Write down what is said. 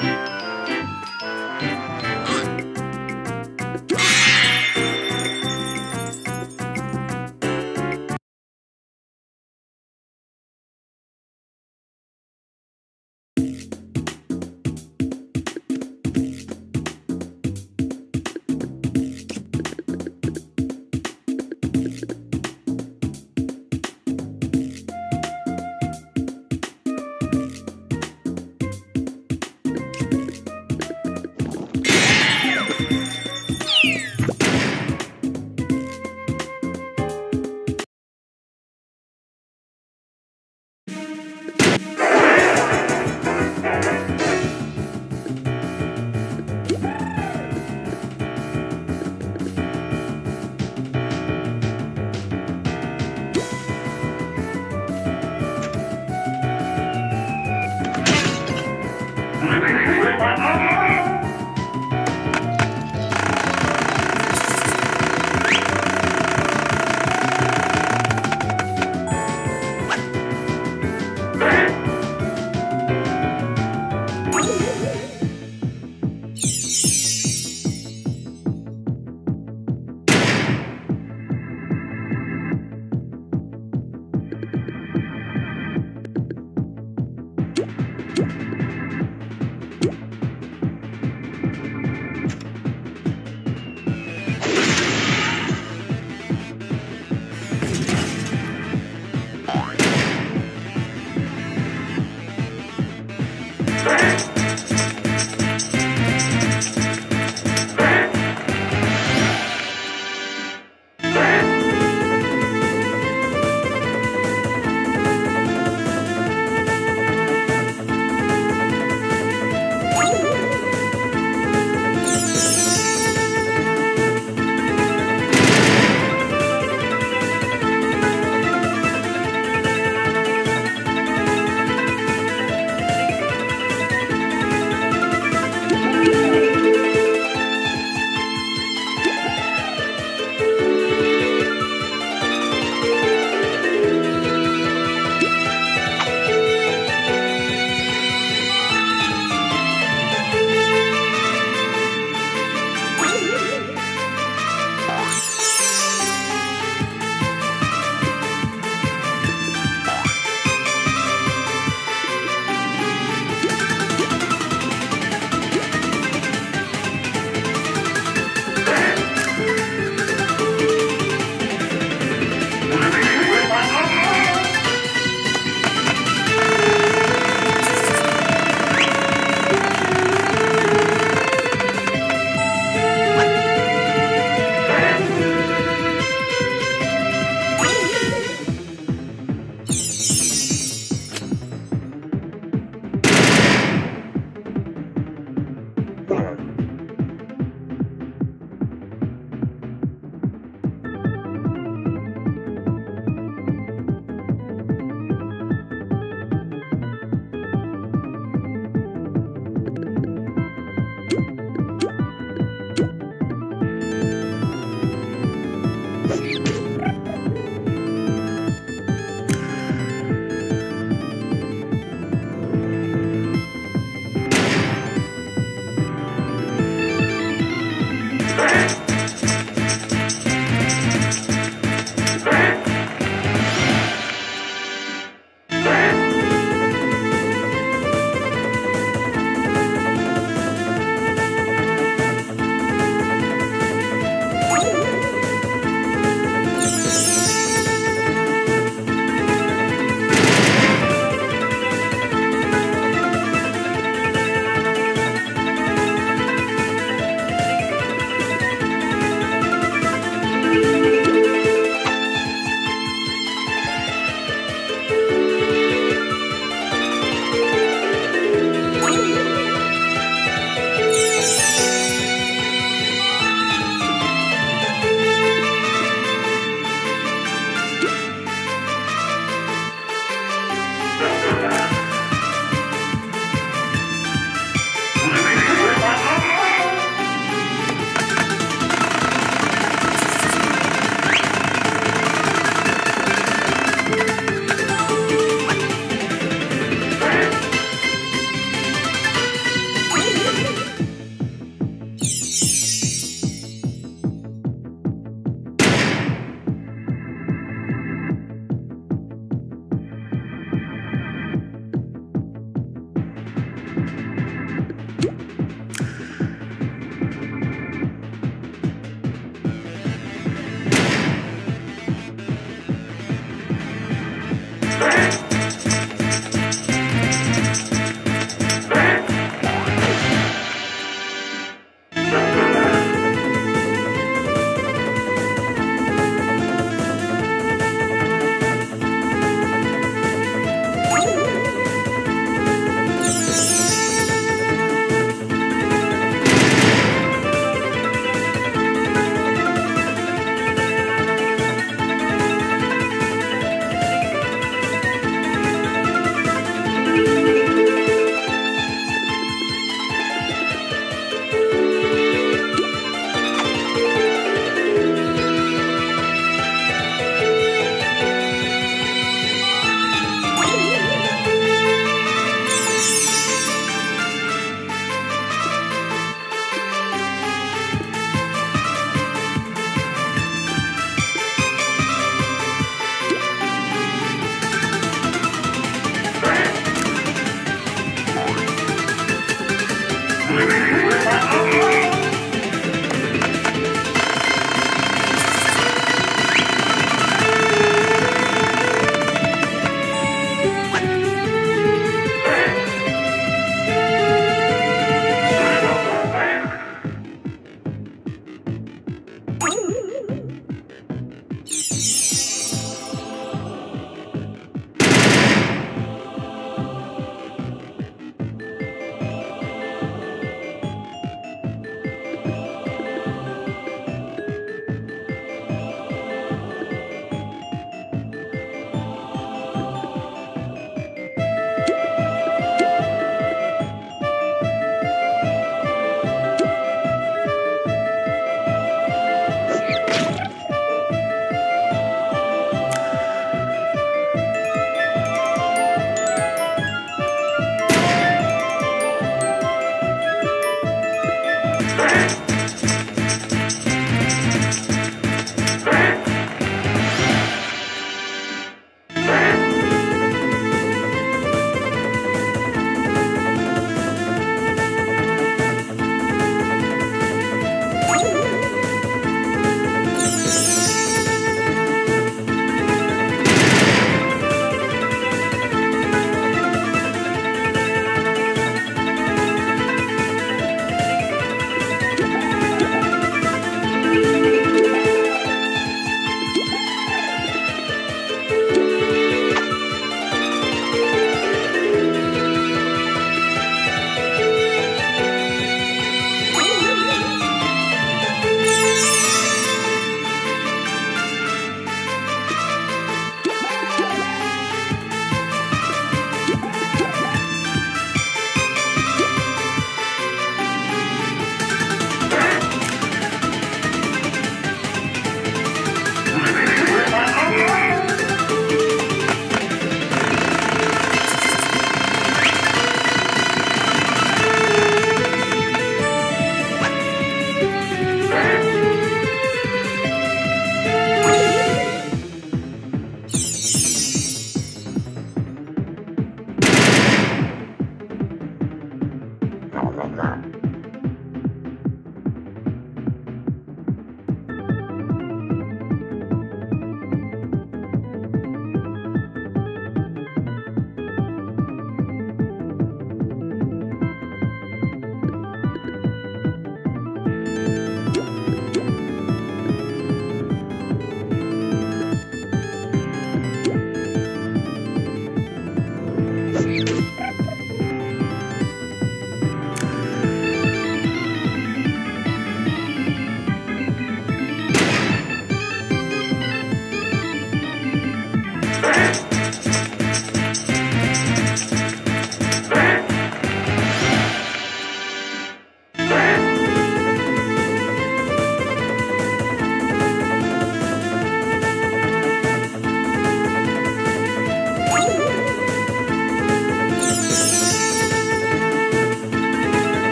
Bye.